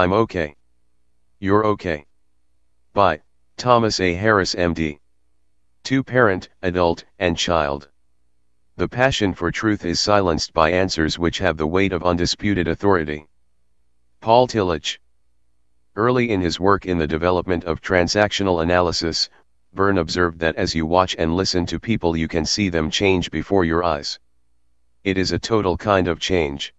I'm okay. You're okay. By Thomas A. Harris, MD. Two parent, adult, and child. The passion for truth is silenced by answers which have the weight of undisputed authority. Paul Tillich. Early in his work in the development of transactional analysis, Berne observed that as you watch and listen to people you can see them change before your eyes. It is a total kind of change.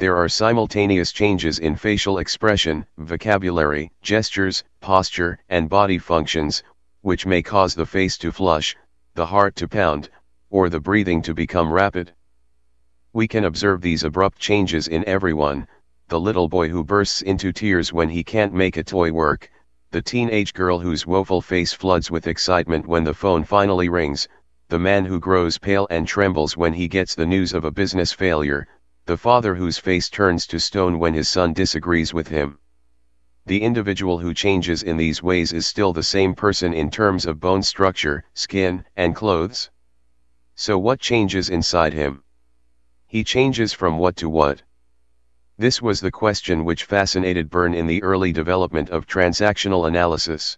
There are simultaneous changes in facial expression, vocabulary, gestures, posture, and body functions, which may cause the face to flush, the heart to pound, or the breathing to become rapid. We can observe these abrupt changes in everyone, the little boy who bursts into tears when he can't make a toy work, the teenage girl whose woeful face floods with excitement when the phone finally rings, the man who grows pale and trembles when he gets the news of a business failure, the father whose face turns to stone when his son disagrees with him. The individual who changes in these ways is still the same person in terms of bone structure, skin, and clothes. So what changes inside him? He changes from what to what? This was the question which fascinated Berne in the early development of transactional analysis.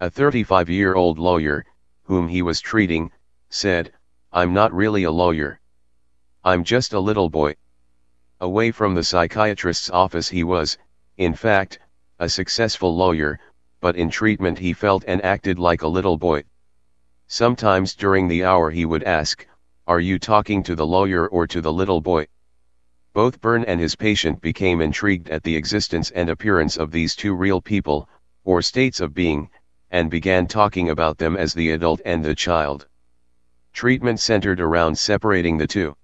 A 35-year-old lawyer, whom he was treating, said, I'm not really a lawyer. I'm just a little boy. Away from the psychiatrist's office he was, in fact, a successful lawyer, but in treatment he felt and acted like a little boy. Sometimes during the hour he would ask, Are you talking to the lawyer or to the little boy? Both Berne and his patient became intrigued at the existence and appearance of these two real people, or states of being, and began talking about them as the adult and the child. Treatment centered around separating the two.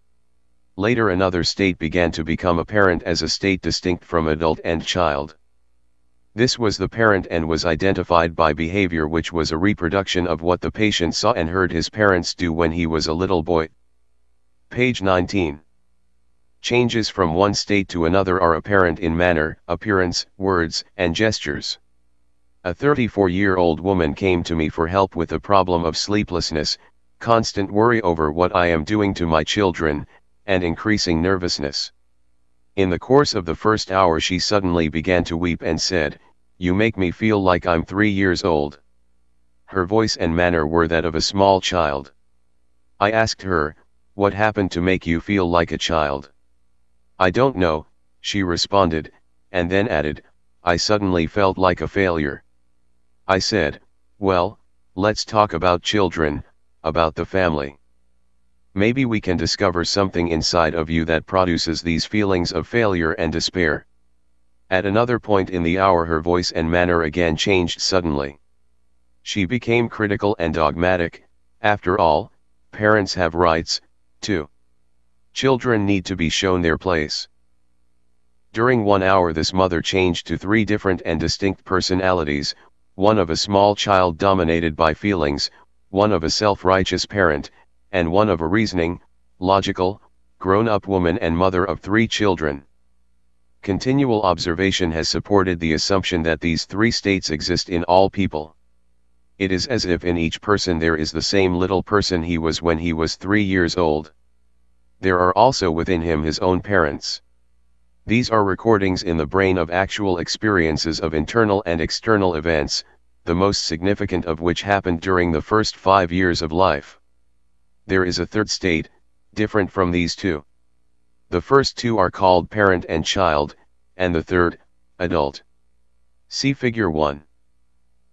Later another state began to become apparent as a state distinct from adult and child. This was the parent and was identified by behavior which was a reproduction of what the patient saw and heard his parents do when he was a little boy. Page 19. Changes from one state to another are apparent in manner, appearance, words, and gestures. A 34-year-old woman came to me for help with a problem of sleeplessness, constant worry over what I am doing to my children, and increasing nervousness. In the course of the first hour she suddenly began to weep and said, You make me feel like I'm three years old. Her voice and manner were that of a small child. I asked her, What happened to make you feel like a child? I don't know, she responded, and then added, I suddenly felt like a failure. I said, Well, let's talk about children, about the family. Maybe we can discover something inside of you that produces these feelings of failure and despair. At another point in the hour her voice and manner again changed suddenly. She became critical and dogmatic, after all, parents have rights, too. Children need to be shown their place. During one hour this mother changed to three different and distinct personalities, one of a small child dominated by feelings, one of a self-righteous parent, and one of a reasoning, logical, grown-up woman and mother of three children. Continual observation has supported the assumption that these three states exist in all people. It is as if in each person there is the same little person he was when he was three years old. There are also within him his own parents. These are recordings in the brain of actual experiences of internal and external events, the most significant of which happened during the first five years of life there is a third state, different from these two. The first two are called parent and child, and the third, adult. See figure 1.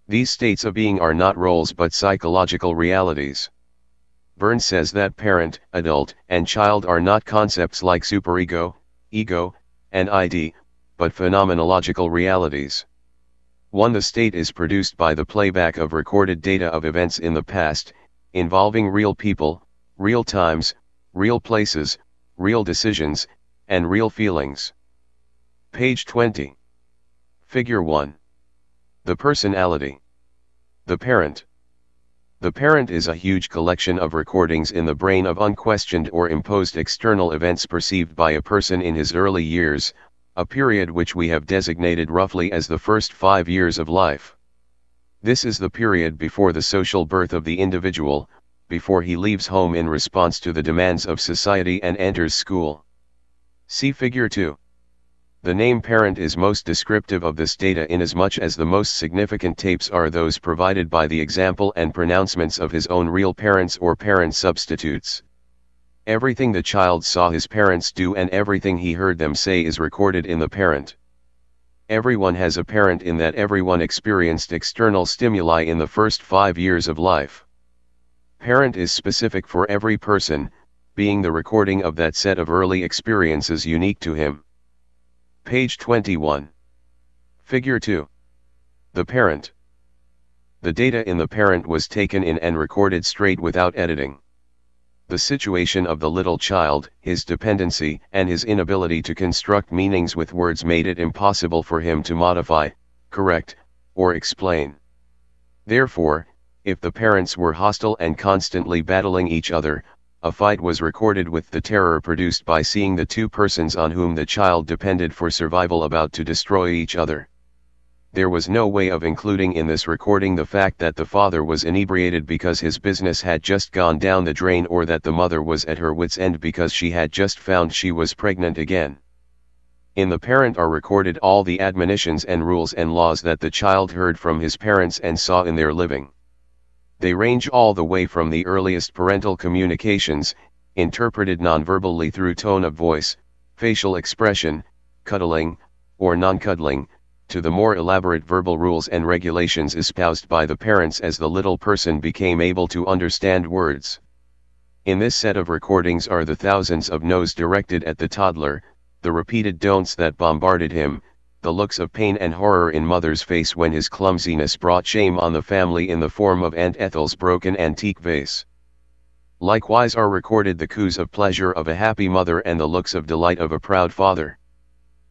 These states of being are not roles but psychological realities. Berne says that parent, adult, and child are not concepts like superego, ego, and ID, but phenomenological realities. 1. The state is produced by the playback of recorded data of events in the past, involving real people, real times, real places, real decisions, and real feelings. Page 20. Figure 1. The personality. The parent. The parent is a huge collection of recordings in the brain of unquestioned or imposed external events perceived by a person in his early years, a period which we have designated roughly as the first five years of life. This is the period before the social birth of the individual, before he leaves home in response to the demands of society and enters school. See figure 2. The name parent is most descriptive of this data inasmuch as the most significant tapes are those provided by the example and pronouncements of his own real parents or parent substitutes. Everything the child saw his parents do and everything he heard them say is recorded in the parent. Everyone has a parent in that everyone experienced external stimuli in the first five years of life. Parent is specific for every person, being the recording of that set of early experiences unique to him. Page 21. Figure 2. The parent. The data in the parent was taken in and recorded straight without editing. The situation of the little child, his dependency, and his inability to construct meanings with words made it impossible for him to modify, correct, or explain. Therefore, if the parents were hostile and constantly battling each other, a fight was recorded with the terror produced by seeing the two persons on whom the child depended for survival about to destroy each other. There was no way of including in this recording the fact that the father was inebriated because his business had just gone down the drain or that the mother was at her wits' end because she had just found she was pregnant again. In the parent are recorded all the admonitions and rules and laws that the child heard from his parents and saw in their living. They range all the way from the earliest parental communications, interpreted nonverbally through tone of voice, facial expression, cuddling, or non-cuddling, to the more elaborate verbal rules and regulations espoused by the parents as the little person became able to understand words. In this set of recordings are the thousands of no's directed at the toddler, the repeated don'ts that bombarded him, the looks of pain and horror in mother's face when his clumsiness brought shame on the family in the form of Aunt Ethel's broken antique vase. Likewise are recorded the coos of pleasure of a happy mother and the looks of delight of a proud father.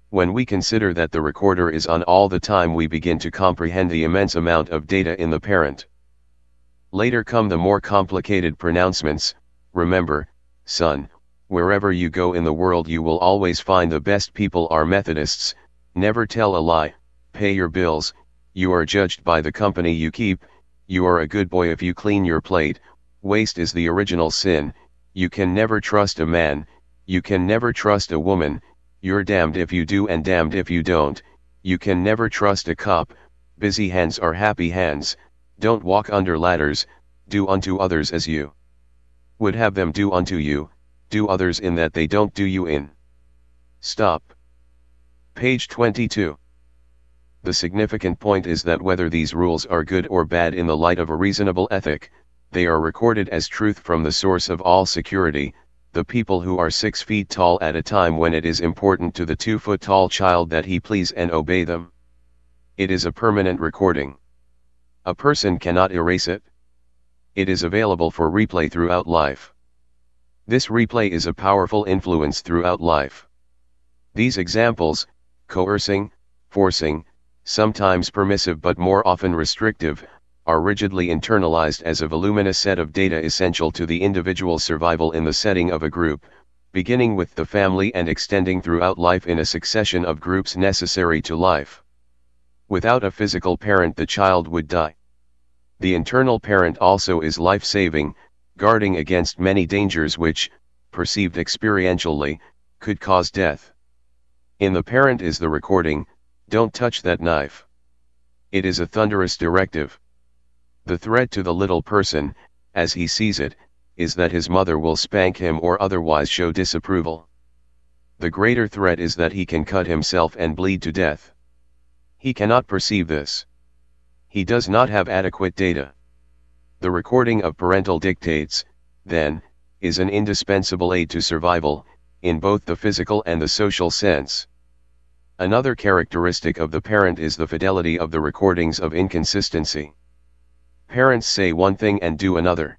When we consider that the recorder is on all the time we begin to comprehend the immense amount of data in the parent. Later come the more complicated pronouncements, remember, son, wherever you go in the world you will always find the best people are Methodists, Never tell a lie, pay your bills, you are judged by the company you keep, you are a good boy if you clean your plate, waste is the original sin, you can never trust a man, you can never trust a woman, you're damned if you do and damned if you don't, you can never trust a cop, busy hands are happy hands, don't walk under ladders, do unto others as you would have them do unto you, do others in that they don't do you in. Stop. Page 22. The significant point is that whether these rules are good or bad in the light of a reasonable ethic, they are recorded as truth from the source of all security, the people who are six feet tall at a time when it is important to the two foot tall child that he please and obey them. It is a permanent recording. A person cannot erase it. It is available for replay throughout life. This replay is a powerful influence throughout life. These examples, coercing, forcing, sometimes permissive but more often restrictive, are rigidly internalized as a voluminous set of data essential to the individual's survival in the setting of a group, beginning with the family and extending throughout life in a succession of groups necessary to life. Without a physical parent the child would die. The internal parent also is life-saving, guarding against many dangers which, perceived experientially, could cause death. In the parent is the recording, don't touch that knife. It is a thunderous directive. The threat to the little person, as he sees it, is that his mother will spank him or otherwise show disapproval. The greater threat is that he can cut himself and bleed to death. He cannot perceive this. He does not have adequate data. The recording of parental dictates, then, is an indispensable aid to survival, in both the physical and the social sense. Another characteristic of the parent is the fidelity of the recordings of inconsistency. Parents say one thing and do another.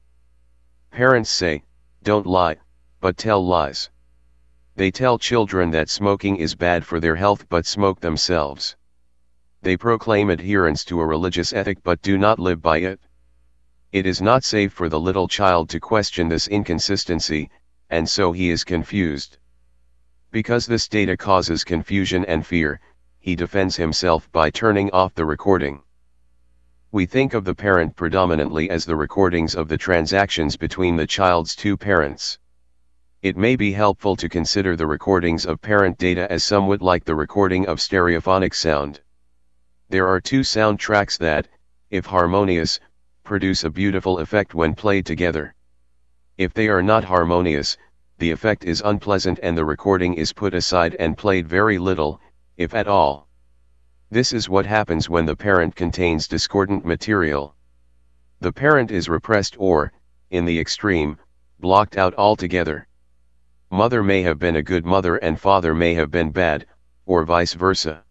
Parents say, don't lie, but tell lies. They tell children that smoking is bad for their health but smoke themselves. They proclaim adherence to a religious ethic but do not live by it. It is not safe for the little child to question this inconsistency, and so he is confused. Because this data causes confusion and fear, he defends himself by turning off the recording. We think of the parent predominantly as the recordings of the transactions between the child's two parents. It may be helpful to consider the recordings of parent data as somewhat like the recording of stereophonic sound. There are two sound tracks that, if harmonious, produce a beautiful effect when played together. If they are not harmonious, the effect is unpleasant and the recording is put aside and played very little, if at all. This is what happens when the parent contains discordant material. The parent is repressed or, in the extreme, blocked out altogether. Mother may have been a good mother and father may have been bad, or vice versa.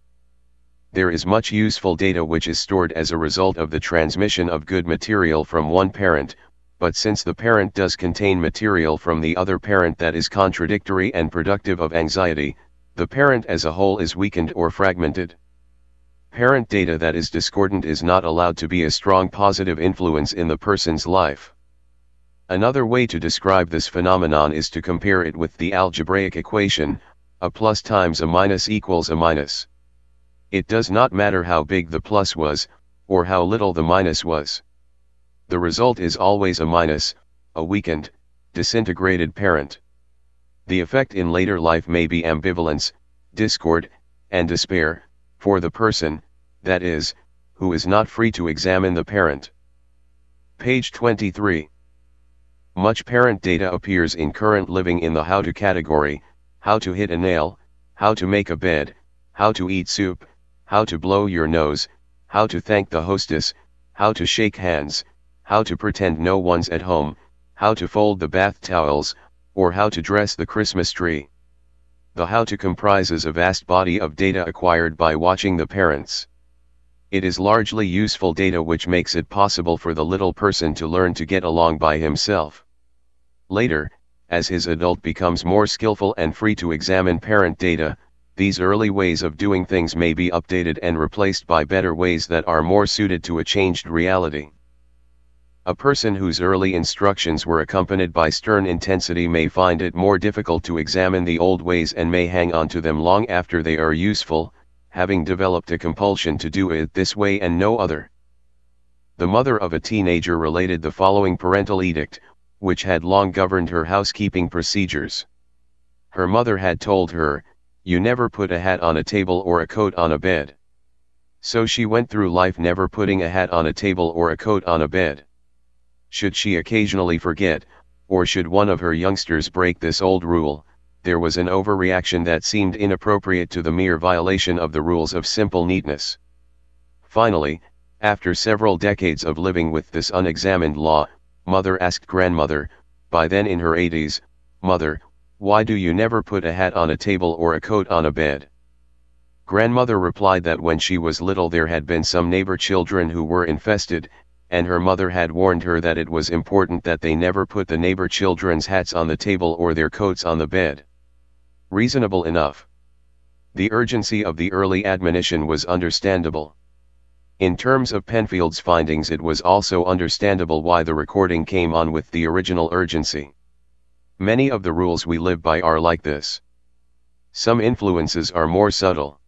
There is much useful data which is stored as a result of the transmission of good material from one parent, but since the parent does contain material from the other parent that is contradictory and productive of anxiety, the parent as a whole is weakened or fragmented. Parent data that is discordant is not allowed to be a strong positive influence in the person's life. Another way to describe this phenomenon is to compare it with the algebraic equation, a plus times a minus equals a minus. It does not matter how big the plus was, or how little the minus was. The result is always a minus, a weakened, disintegrated parent. The effect in later life may be ambivalence, discord, and despair, for the person, that is, who is not free to examine the parent. Page 23. Much parent data appears in current living in the how to category, how to hit a nail, how to make a bed, how to eat soup, how to blow your nose, how to thank the hostess, how to shake hands, how to pretend no one's at home, how to fold the bath towels, or how to dress the Christmas tree. The how to comprises a vast body of data acquired by watching the parents. It is largely useful data which makes it possible for the little person to learn to get along by himself. Later, as his adult becomes more skillful and free to examine parent data, these early ways of doing things may be updated and replaced by better ways that are more suited to a changed reality. A person whose early instructions were accompanied by stern intensity may find it more difficult to examine the old ways and may hang on to them long after they are useful, having developed a compulsion to do it this way and no other. The mother of a teenager related the following parental edict, which had long governed her housekeeping procedures. Her mother had told her, you never put a hat on a table or a coat on a bed. So she went through life never putting a hat on a table or a coat on a bed. Should she occasionally forget, or should one of her youngsters break this old rule, there was an overreaction that seemed inappropriate to the mere violation of the rules of simple neatness. Finally, after several decades of living with this unexamined law, mother asked grandmother, by then in her 80s, Mother, why do you never put a hat on a table or a coat on a bed? Grandmother replied that when she was little there had been some neighbor children who were infested, and her mother had warned her that it was important that they never put the neighbor children's hats on the table or their coats on the bed. Reasonable enough. The urgency of the early admonition was understandable. In terms of Penfield's findings it was also understandable why the recording came on with the original urgency. Many of the rules we live by are like this. Some influences are more subtle.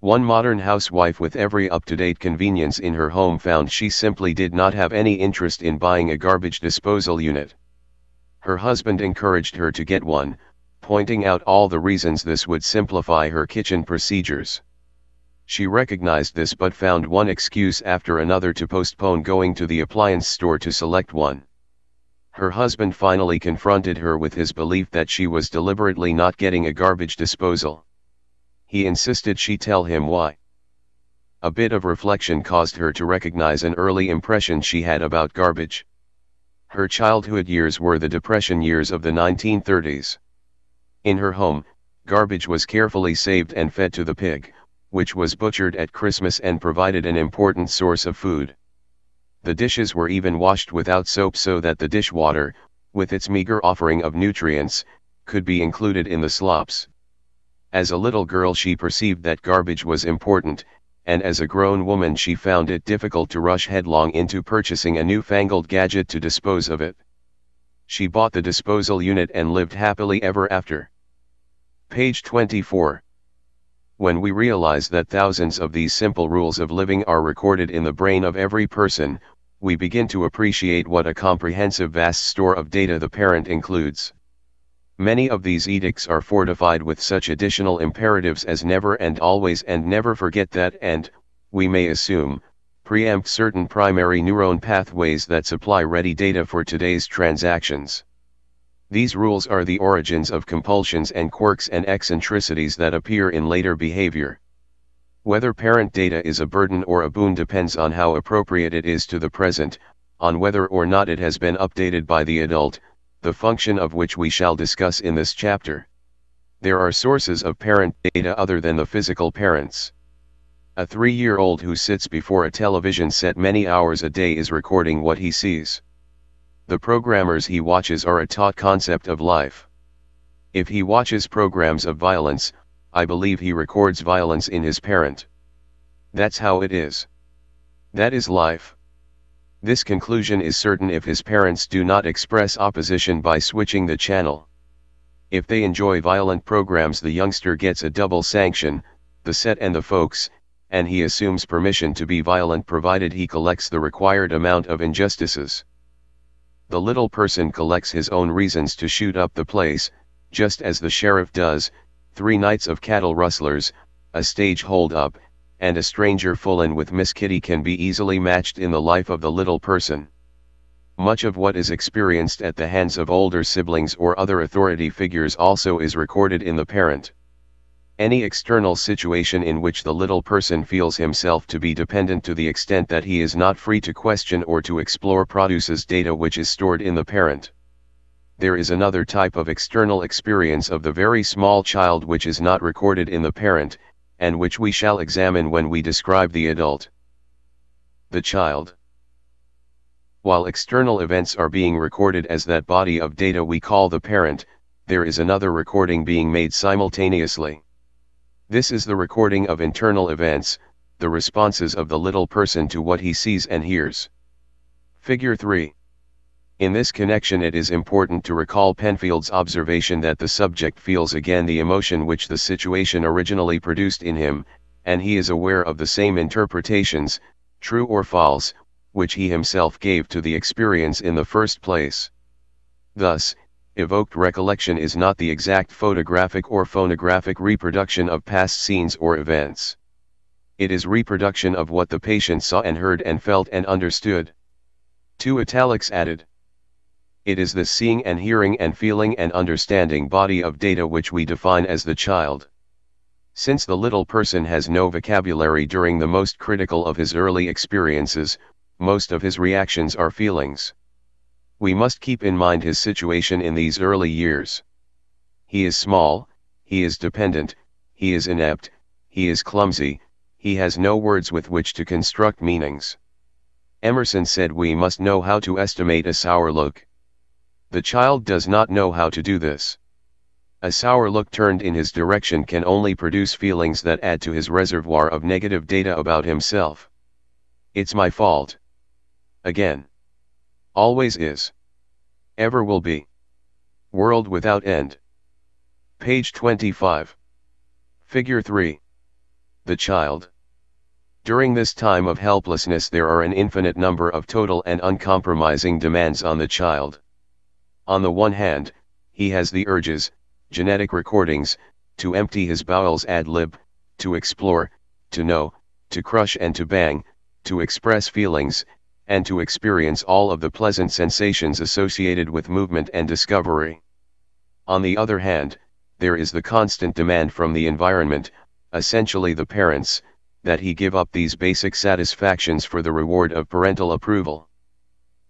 One modern housewife with every up-to-date convenience in her home found she simply did not have any interest in buying a garbage disposal unit. Her husband encouraged her to get one, pointing out all the reasons this would simplify her kitchen procedures. She recognized this but found one excuse after another to postpone going to the appliance store to select one. Her husband finally confronted her with his belief that she was deliberately not getting a garbage disposal. He insisted she tell him why. A bit of reflection caused her to recognize an early impression she had about garbage. Her childhood years were the Depression years of the 1930s. In her home, garbage was carefully saved and fed to the pig, which was butchered at Christmas and provided an important source of food. The dishes were even washed without soap so that the dishwater, with its meager offering of nutrients, could be included in the slops. As a little girl she perceived that garbage was important, and as a grown woman she found it difficult to rush headlong into purchasing a newfangled gadget to dispose of it. She bought the disposal unit and lived happily ever after. Page 24. When we realize that thousands of these simple rules of living are recorded in the brain of every person, we begin to appreciate what a comprehensive vast store of data the parent includes. Many of these edicts are fortified with such additional imperatives as never and always and never forget that and, we may assume, preempt certain primary neuron pathways that supply ready data for today's transactions. These rules are the origins of compulsions and quirks and eccentricities that appear in later behavior. Whether parent data is a burden or a boon depends on how appropriate it is to the present, on whether or not it has been updated by the adult, the function of which we shall discuss in this chapter. There are sources of parent data other than the physical parents. A three-year-old who sits before a television set many hours a day is recording what he sees. The programmers he watches are a taught concept of life. If he watches programs of violence, I believe he records violence in his parent. That's how it is. That is life. This conclusion is certain if his parents do not express opposition by switching the channel. If they enjoy violent programs the youngster gets a double sanction, the set and the folks, and he assumes permission to be violent provided he collects the required amount of injustices. The little person collects his own reasons to shoot up the place, just as the sheriff does, three nights of cattle rustlers, a stage hold up, and a stranger full in with Miss Kitty can be easily matched in the life of the little person. Much of what is experienced at the hands of older siblings or other authority figures also is recorded in the parent. Any external situation in which the little person feels himself to be dependent to the extent that he is not free to question or to explore produces data which is stored in the parent. There is another type of external experience of the very small child which is not recorded in the parent, and which we shall examine when we describe the adult. The child. While external events are being recorded as that body of data we call the parent, there is another recording being made simultaneously. This is the recording of internal events, the responses of the little person to what he sees and hears. Figure 3. In this connection it is important to recall Penfield's observation that the subject feels again the emotion which the situation originally produced in him, and he is aware of the same interpretations, true or false, which he himself gave to the experience in the first place. Thus, evoked recollection is not the exact photographic or phonographic reproduction of past scenes or events. It is reproduction of what the patient saw and heard and felt and understood. Two italics added. It is the seeing and hearing and feeling and understanding body of data which we define as the child. Since the little person has no vocabulary during the most critical of his early experiences, most of his reactions are feelings. We must keep in mind his situation in these early years. He is small, he is dependent, he is inept, he is clumsy, he has no words with which to construct meanings. Emerson said we must know how to estimate a sour look. The child does not know how to do this. A sour look turned in his direction can only produce feelings that add to his reservoir of negative data about himself. It's my fault. Again. Always is. Ever will be. World without end. Page 25. Figure 3. The child. During this time of helplessness there are an infinite number of total and uncompromising demands on the child. On the one hand, he has the urges, genetic recordings, to empty his bowels ad lib, to explore, to know, to crush and to bang, to express feelings, and to experience all of the pleasant sensations associated with movement and discovery. On the other hand, there is the constant demand from the environment, essentially the parents, that he give up these basic satisfactions for the reward of parental approval.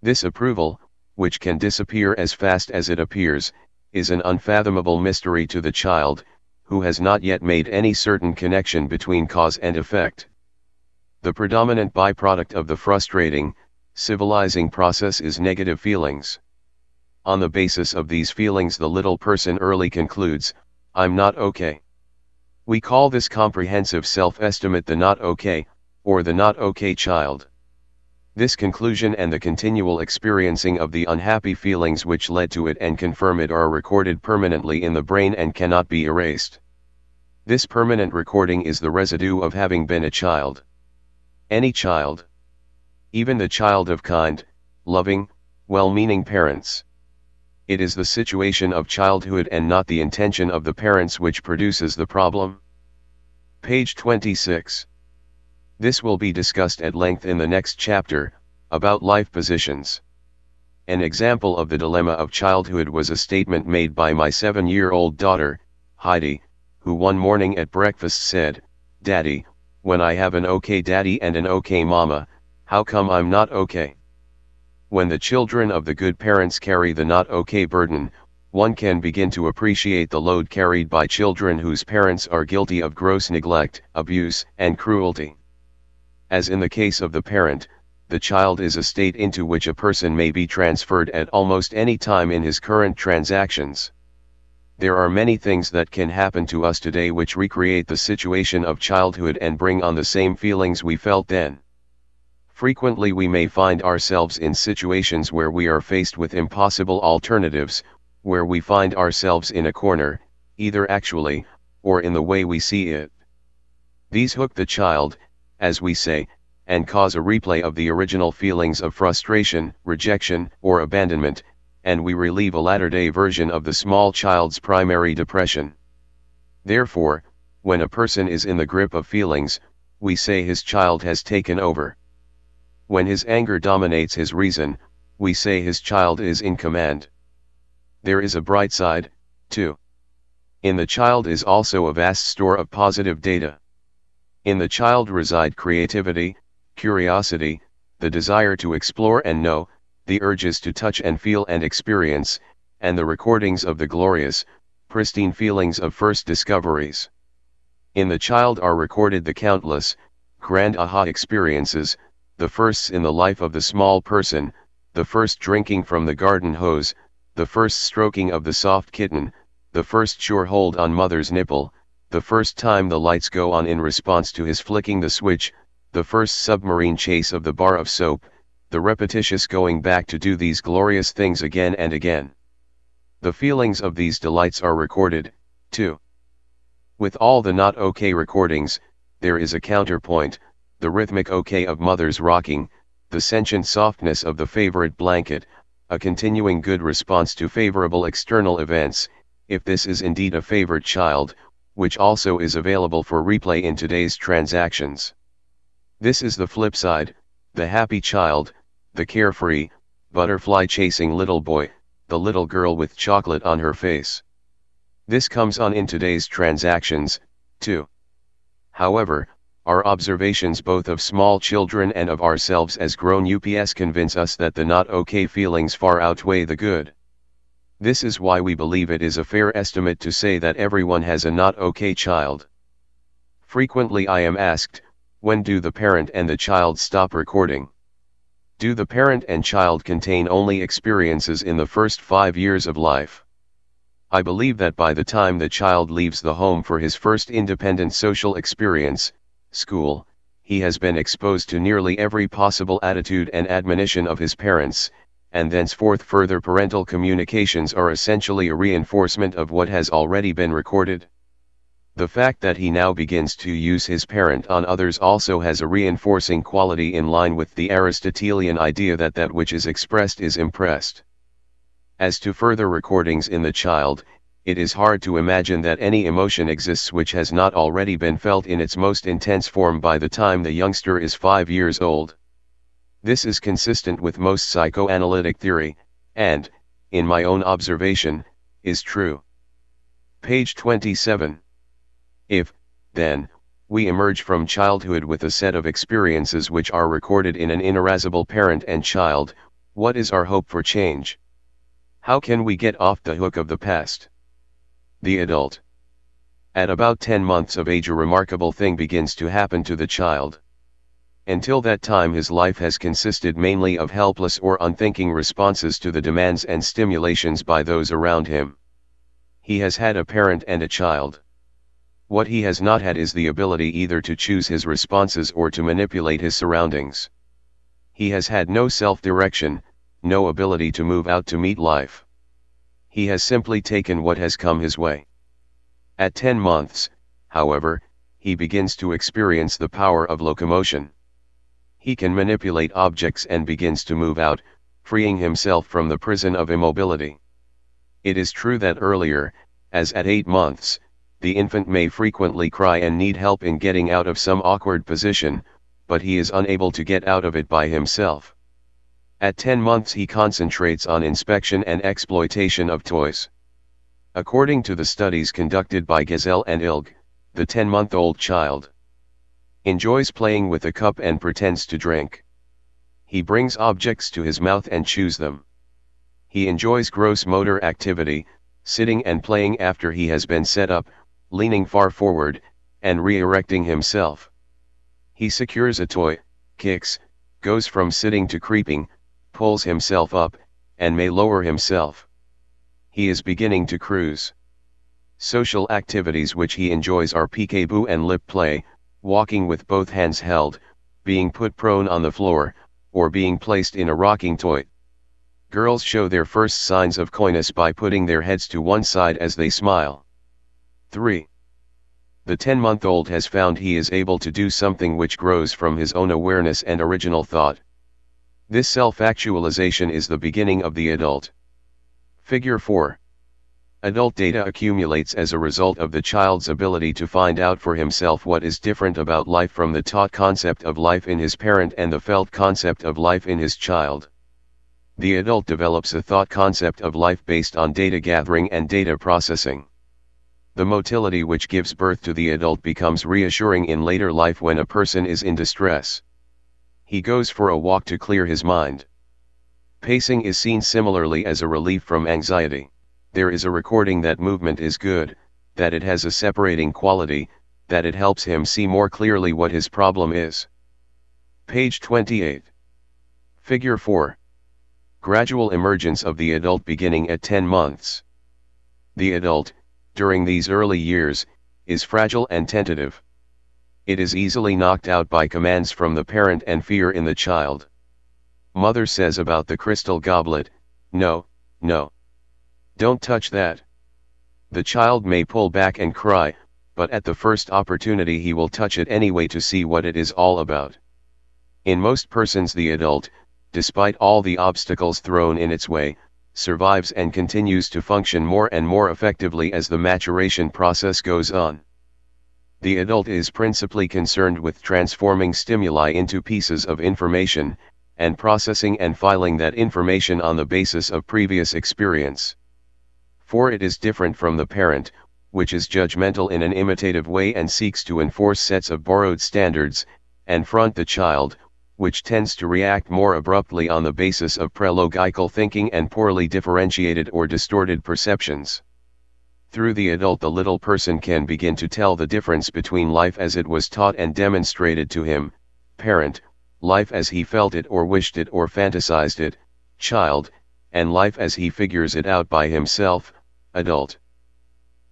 This approval, which can disappear as fast as it appears, is an unfathomable mystery to the child, who has not yet made any certain connection between cause and effect. The predominant byproduct of the frustrating, civilizing process is negative feelings. On the basis of these feelings the little person early concludes, I'm not okay. We call this comprehensive self-estimate the not okay, or the not okay child. This conclusion and the continual experiencing of the unhappy feelings which led to it and confirm it are recorded permanently in the brain and cannot be erased. This permanent recording is the residue of having been a child. Any child, even the child of kind, loving, well-meaning parents. It is the situation of childhood and not the intention of the parents which produces the problem. Page 26. This will be discussed at length in the next chapter, about life positions. An example of the dilemma of childhood was a statement made by my seven-year-old daughter, Heidi, who one morning at breakfast said, Daddy, when I have an okay daddy and an okay mama, how come I'm not okay? When the children of the good parents carry the not okay burden, one can begin to appreciate the load carried by children whose parents are guilty of gross neglect, abuse, and cruelty. As in the case of the parent, the child is a state into which a person may be transferred at almost any time in his current transactions. There are many things that can happen to us today which recreate the situation of childhood and bring on the same feelings we felt then. Frequently we may find ourselves in situations where we are faced with impossible alternatives, where we find ourselves in a corner, either actually, or in the way we see it. These hook the child, as we say, and cause a replay of the original feelings of frustration, rejection, or abandonment, and we relieve a latter-day version of the small child's primary depression. Therefore, when a person is in the grip of feelings, we say his child has taken over. When his anger dominates his reason, we say his child is in command. There is a bright side, too. In the child is also a vast store of positive data. In the child reside creativity, curiosity, the desire to explore and know, the urges to touch and feel and experience, and the recordings of the glorious, pristine feelings of first discoveries. In the child are recorded the countless, grand aha experiences, the firsts in the life of the small person, the first drinking from the garden hose, the first stroking of the soft kitten, the first sure hold on mother's nipple, the first time the lights go on in response to his flicking the switch, the first submarine chase of the bar of soap, the repetitious going back to do these glorious things again and again. The feelings of these delights are recorded, too. With all the not okay recordings, there is a counterpoint, the rhythmic okay of mother's rocking, the sentient softness of the favorite blanket, a continuing good response to favorable external events, if this is indeed a favorite child, which also is available for replay in today's transactions. This is the flip side, the happy child, the carefree, butterfly chasing little boy, the little girl with chocolate on her face. This comes on in today's transactions, too. However, our observations both of small children and of ourselves as grown UPS convince us that the not okay feelings far outweigh the good. This is why we believe it is a fair estimate to say that everyone has a not okay child. Frequently I am asked, when do the parent and the child stop recording? Do the parent and child contain only experiences in the first five years of life? I believe that by the time the child leaves the home for his first independent social experience, school, he has been exposed to nearly every possible attitude and admonition of his parents, and thenceforth further parental communications are essentially a reinforcement of what has already been recorded. The fact that he now begins to use his parent on others also has a reinforcing quality in line with the Aristotelian idea that that which is expressed is impressed. As to further recordings in the child, it is hard to imagine that any emotion exists which has not already been felt in its most intense form by the time the youngster is five years old. This is consistent with most psychoanalytic theory, and, in my own observation, is true. Page 27. If, then, we emerge from childhood with a set of experiences which are recorded in an ineradicable parent and child, what is our hope for change? How can we get off the hook of the past? The adult. At about 10 months of age a remarkable thing begins to happen to the child. Until that time his life has consisted mainly of helpless or unthinking responses to the demands and stimulations by those around him. He has had a parent and a child. What he has not had is the ability either to choose his responses or to manipulate his surroundings. He has had no self-direction, no ability to move out to meet life. He has simply taken what has come his way. At 10 months, however, he begins to experience the power of locomotion. He can manipulate objects and begins to move out, freeing himself from the prison of immobility. It is true that earlier, as at 8 months, the infant may frequently cry and need help in getting out of some awkward position, but he is unable to get out of it by himself. At 10 months he concentrates on inspection and exploitation of toys. According to the studies conducted by Gesell and Ilg, the 10-month-old child enjoys playing with a cup and pretends to drink. He brings objects to his mouth and chews them. He enjoys gross motor activity, sitting and playing after he has been set up, leaning far forward, and re-erecting himself. He secures a toy, kicks, goes from sitting to creeping, pulls himself up, and may lower himself. He is beginning to cruise. Social activities which he enjoys are peekaboo and lip play, walking with both hands held, being put prone on the floor, or being placed in a rocking toy. Girls show their first signs of coyness by putting their heads to one side as they smile. 3. The 10-month-old has found he is able to do something which grows from his own awareness and original thought. This self-actualization is the beginning of the adult. Figure 4. Adult data accumulates as a result of the child's ability to find out for himself what is different about life from the taught concept of life in his parent and the felt concept of life in his child the adult develops a thought concept of life based on data gathering and data processing. The motility which gives birth to the adult becomes reassuring in later life when a person is in distress. He goes for a walk to clear his mind. Pacing is seen similarly as a relief from anxiety. There is a recording that movement is good, that it has a separating quality, that it helps him see more clearly what his problem is. Page 28. Figure 4. Gradual emergence of the adult beginning at 10 months. The adult, during these early years, is fragile and tentative. It is easily knocked out by commands from the parent and fear in the child. Mother says about the crystal goblet, no, no. Don't touch that. The child may pull back and cry, but at the first opportunity he will touch it anyway to see what it is all about. In most persons the adult, despite all the obstacles thrown in its way, survives and continues to function more and more effectively as the maturation process goes on. The adult is principally concerned with transforming stimuli into pieces of information, and processing and filing that information on the basis of previous experience. For it is different from the parent, which is judgmental in an imitative way and seeks to enforce sets of borrowed standards, and front the child, which tends to react more abruptly on the basis of prelogical thinking and poorly differentiated or distorted perceptions. Through the adult the little person can begin to tell the difference between life as it was taught and demonstrated to him, parent, life as he felt it or wished it or fantasized it, child, and life as he figures it out by himself, adult.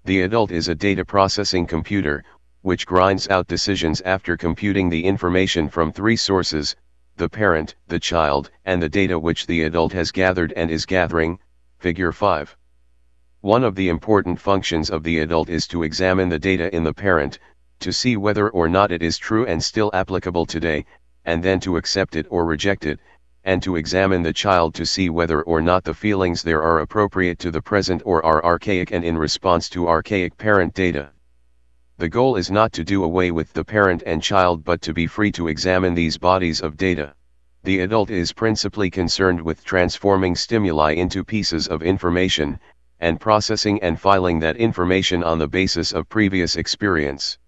The adult is a data processing computer, which grinds out decisions after computing the information from three sources, the parent, the child, and the data which the adult has gathered and is gathering, figure 5. One of the important functions of the adult is to examine the data in the parent, to see whether or not it is true and still applicable today, and then to accept it or reject it, and to examine the child to see whether or not the feelings there are appropriate to the present or are archaic and in response to archaic parent data. The goal is not to do away with the parent and child but to be free to examine these bodies of data. The adult is principally concerned with transforming stimuli into pieces of information, and processing and filing that information on the basis of previous experience.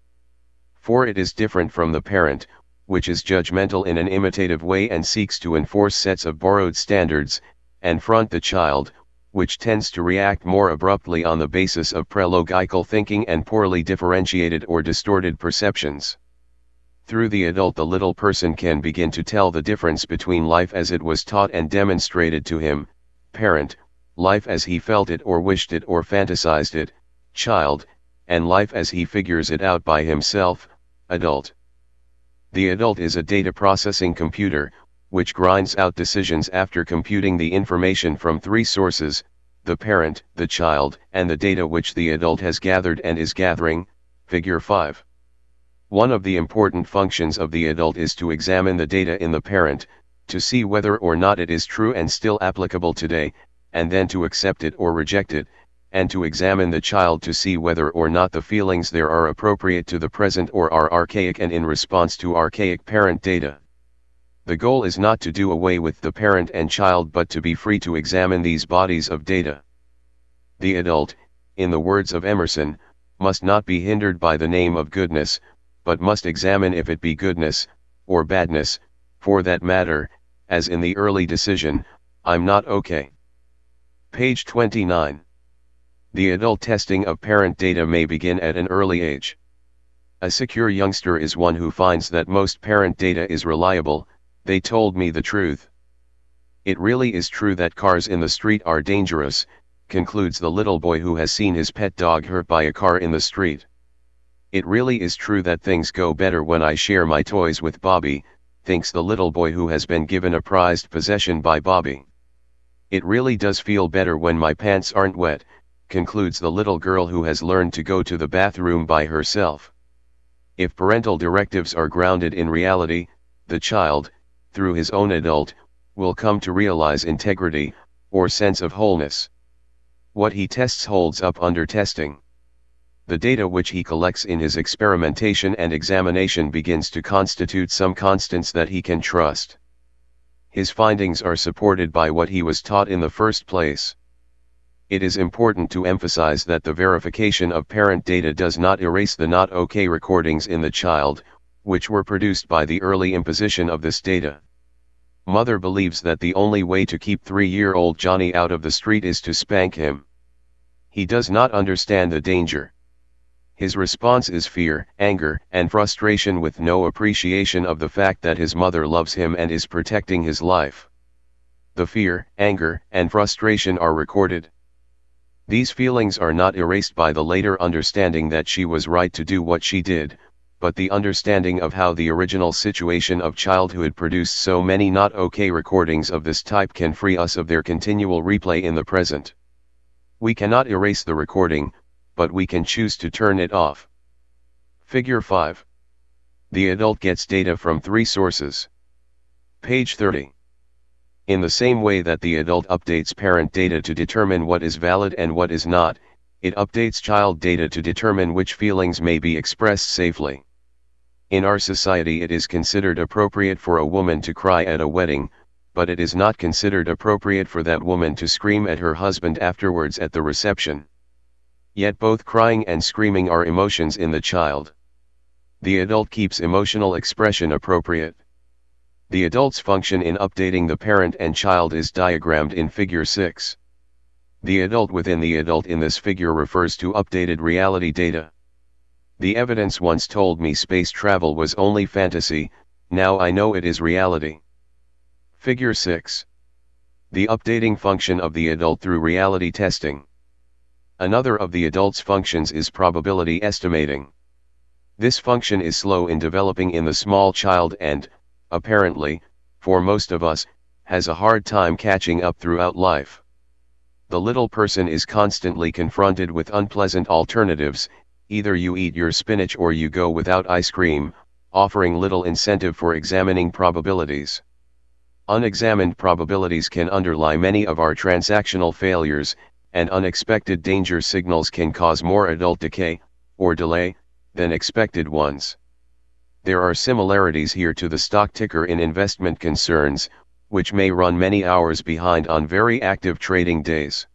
For it is different from the parent, which is judgmental in an imitative way and seeks to enforce sets of borrowed standards, and front the child, which tends to react more abruptly on the basis of prelogical thinking and poorly differentiated or distorted perceptions. Through the adult the little person can begin to tell the difference between life as it was taught and demonstrated to him, parent, life as he felt it or wished it or fantasized it, child, and life as he figures it out by himself, adult. The adult is a data processing computer, which grinds out decisions after computing the information from three sources, the parent, the child, and the data which the adult has gathered and is gathering, figure 5. One of the important functions of the adult is to examine the data in the parent, to see whether or not it is true and still applicable today, and then to accept it or reject it, and to examine the child to see whether or not the feelings there are appropriate to the present or are archaic and in response to archaic parent data. The goal is not to do away with the parent and child but to be free to examine these bodies of data. The adult, in the words of Emerson, must not be hindered by the name of goodness, but must examine if it be goodness, or badness, for that matter, as in the early decision, I'm not okay. Page 29. The adult testing of parent data may begin at an early age. A secure youngster is one who finds that most parent data is reliable, they told me the truth. It really is true that cars in the street are dangerous, concludes the little boy who has seen his pet dog hurt by a car in the street. It really is true that things go better when I share my toys with Bobby, thinks the little boy who has been given a prized possession by Bobby. It really does feel better when my pants aren't wet, concludes the little girl who has learned to go to the bathroom by herself. If parental directives are grounded in reality, the child, through his own adult, will come to realize integrity, or sense of wholeness. What he tests holds up under testing. The data which he collects in his experimentation and examination begins to constitute some constants that he can trust. His findings are supported by what he was taught in the first place. It is important to emphasize that the verification of parent data does not erase the not okay recordings in the child, which were produced by the early imposition of this data. Mother believes that the only way to keep three-year-old Johnny out of the street is to spank him. He does not understand the danger. His response is fear, anger, and frustration with no appreciation of the fact that his mother loves him and is protecting his life. The fear, anger, and frustration are recorded. These feelings are not erased by the later understanding that she was right to do what she did, but the understanding of how the original situation of childhood produced so many not okay recordings of this type can free us of their continual replay in the present. We cannot erase the recording, but we can choose to turn it off. Figure 5. The adult gets data from three sources. Page 30. In the same way that the adult updates parent data to determine what is valid and what is not, it updates child data to determine which feelings may be expressed safely. In our society it is considered appropriate for a woman to cry at a wedding, but it is not considered appropriate for that woman to scream at her husband afterwards at the reception. Yet both crying and screaming are emotions in the child. The adult keeps emotional expression appropriate. The adult's function in updating the parent and child is diagrammed in figure 6. The adult within the adult in this figure refers to updated reality data. The evidence once told me space travel was only fantasy, now I know it is reality. Figure 6. The updating function of the adult through reality testing. Another of the adult's functions is probability estimating. This function is slow in developing in the small child and, apparently, for most of us, has a hard time catching up throughout life. The little person is constantly confronted with unpleasant alternatives, either you eat your spinach or you go without ice cream, offering little incentive for examining probabilities. Unexamined probabilities can underlie many of our transactional failures, and unexpected danger signals can cause more adult decay, or delay, than expected ones. There are similarities here to the stock ticker in investment concerns, which may run many hours behind on very active trading days.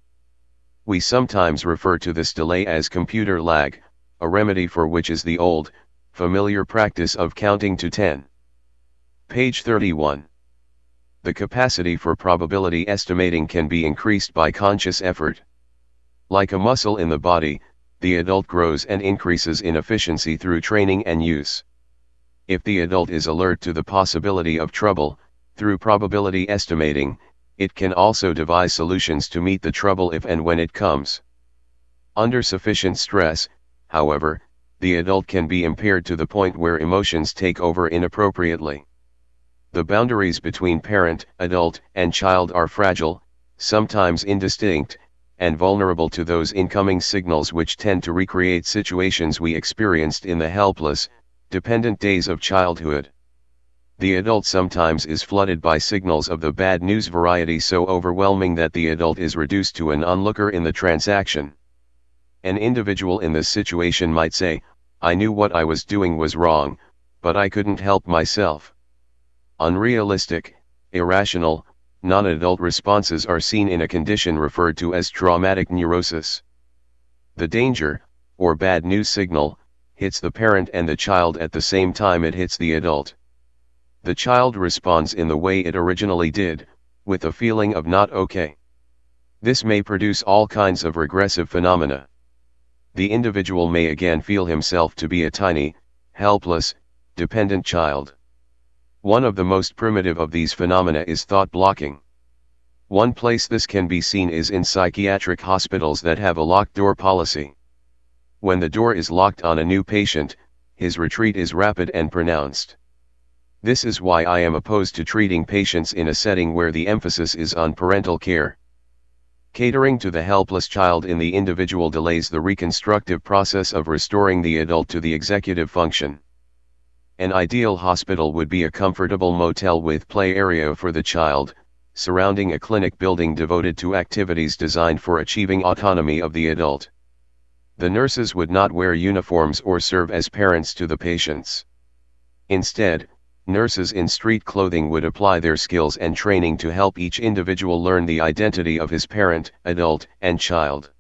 We sometimes refer to this delay as computer lag, a remedy for which is the old, familiar practice of counting to 10. Page 31. The capacity for probability estimating can be increased by conscious effort. Like a muscle in the body, the adult grows and increases in efficiency through training and use. If the adult is alert to the possibility of trouble, through probability estimating, it can also devise solutions to meet the trouble if and when it comes. Under sufficient stress, however, the adult can be impaired to the point where emotions take over inappropriately. The boundaries between parent, adult, and child are fragile, sometimes indistinct, and vulnerable to those incoming signals which tend to recreate situations we experienced in the helpless, dependent days of childhood. The adult sometimes is flooded by signals of the bad news variety so overwhelming that the adult is reduced to an onlooker in the transaction. An individual in this situation might say, I knew what I was doing was wrong, but I couldn't help myself. Unrealistic, irrational, non-adult responses are seen in a condition referred to as traumatic neurosis. The danger, or bad news signal, hits the parent and the child at the same time it hits the adult. The child responds in the way it originally did, with a feeling of not okay. This may produce all kinds of regressive phenomena. The individual may again feel himself to be a tiny, helpless, dependent child. One of the most primitive of these phenomena is thought blocking. One place this can be seen is in psychiatric hospitals that have a locked door policy. When the door is locked on a new patient, his retreat is rapid and pronounced. This is why I am opposed to treating patients in a setting where the emphasis is on parental care. Catering to the helpless child in the individual delays the reconstructive process of restoring the adult to the executive function. An ideal hospital would be a comfortable motel with play area for the child, surrounding a clinic building devoted to activities designed for achieving autonomy of the adult. The nurses would not wear uniforms or serve as parents to the patients. Instead, nurses in street clothing would apply their skills and training to help each individual learn the identity of his parent, adult, and child.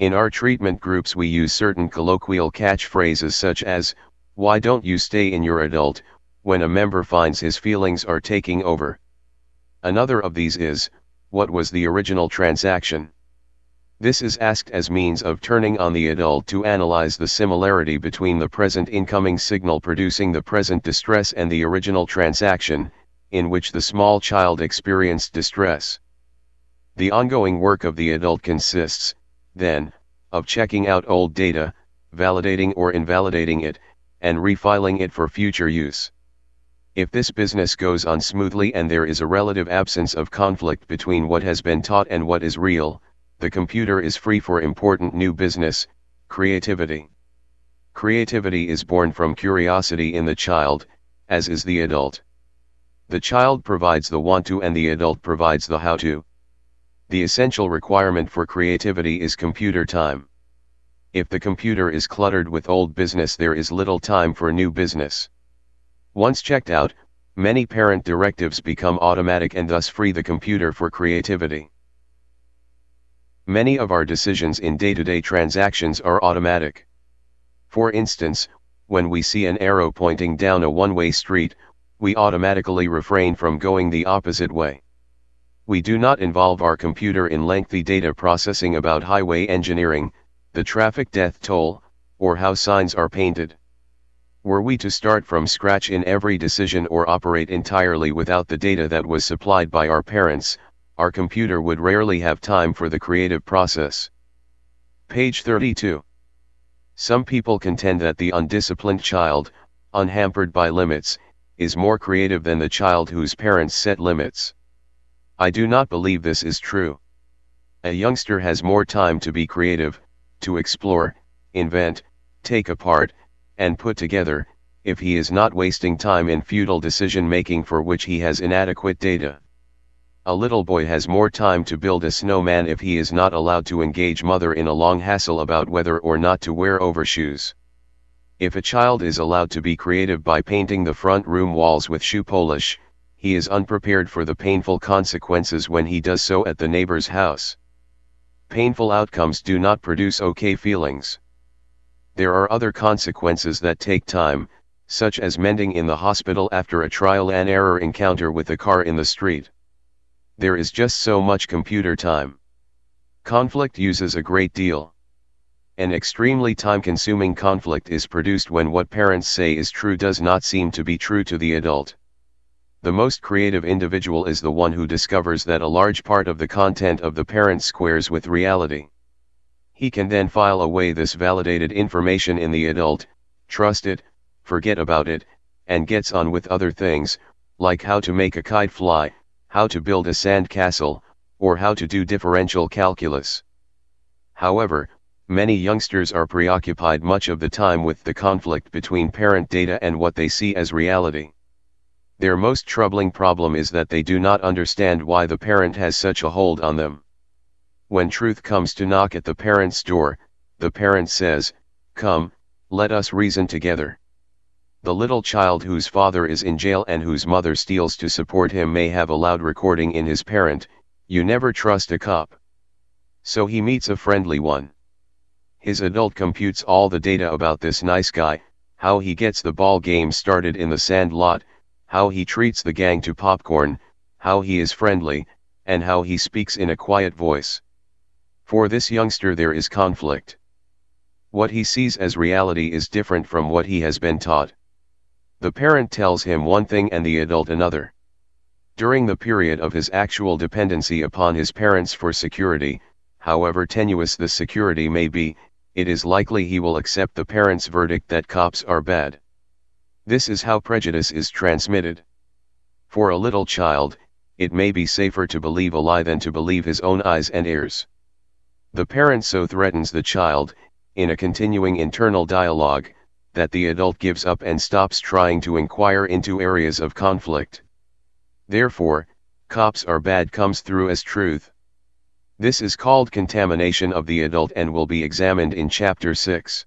In our treatment groups we use certain colloquial catchphrases such as, why don't you stay in your adult, when a member finds his feelings are taking over. Another of these is, what was the original transaction? This is asked as means of turning on the adult to analyze the similarity between the present incoming signal producing the present distress and the original transaction, in which the small child experienced distress. The ongoing work of the adult consists, then, of checking out old data, validating or invalidating it, and refiling it for future use. If this business goes on smoothly and there is a relative absence of conflict between what has been taught and what is real, the computer is free for important new business, creativity. Creativity is born from curiosity in the child, as is the adult. The child provides the want to and the adult provides the how to. The essential requirement for creativity is computer time. If the computer is cluttered with old business there is little time for new business. Once checked out, many parent directives become automatic and thus free the computer for creativity. Many of our decisions in day-to-day -day transactions are automatic. For instance, when we see an arrow pointing down a one-way street, we automatically refrain from going the opposite way. We do not involve our computer in lengthy data processing about highway engineering, the traffic death toll, or how signs are painted. Were we to start from scratch in every decision or operate entirely without the data that was supplied by our parents, our computer would rarely have time for the creative process. Page 32. Some people contend that the undisciplined child, unhampered by limits, is more creative than the child whose parents set limits. I do not believe this is true. A youngster has more time to be creative, to explore, invent, take apart, and put together, if he is not wasting time in futile decision making for which he has inadequate data. A little boy has more time to build a snowman if he is not allowed to engage mother in a long hassle about whether or not to wear overshoes. If a child is allowed to be creative by painting the front room walls with shoe polish, he is unprepared for the painful consequences when he does so at the neighbor's house. Painful outcomes do not produce okay feelings. There are other consequences that take time, such as mending in the hospital after a trial and error encounter with a car in the street there is just so much computer time. Conflict uses a great deal. An extremely time-consuming conflict is produced when what parents say is true does not seem to be true to the adult. The most creative individual is the one who discovers that a large part of the content of the parent squares with reality. He can then file away this validated information in the adult, trust it, forget about it, and gets on with other things, like how to make a kite fly, how to build a sand castle, or how to do differential calculus. However, many youngsters are preoccupied much of the time with the conflict between parent data and what they see as reality. Their most troubling problem is that they do not understand why the parent has such a hold on them. When truth comes to knock at the parent's door, the parent says, Come, let us reason together. The little child whose father is in jail and whose mother steals to support him may have a loud recording in his parent, You never trust a cop. So he meets a friendly one. His adult computes all the data about this nice guy, how he gets the ball game started in the sand lot, how he treats the gang to popcorn, how he is friendly, and how he speaks in a quiet voice. For this youngster there is conflict. What he sees as reality is different from what he has been taught. The parent tells him one thing and the adult another. During the period of his actual dependency upon his parents for security, however tenuous the security may be, it is likely he will accept the parent's verdict that cops are bad. This is how prejudice is transmitted. For a little child, it may be safer to believe a lie than to believe his own eyes and ears. The parent so threatens the child, in a continuing internal dialogue, that the adult gives up and stops trying to inquire into areas of conflict. Therefore, cops are bad comes through as truth. This is called contamination of the adult and will be examined in Chapter 6.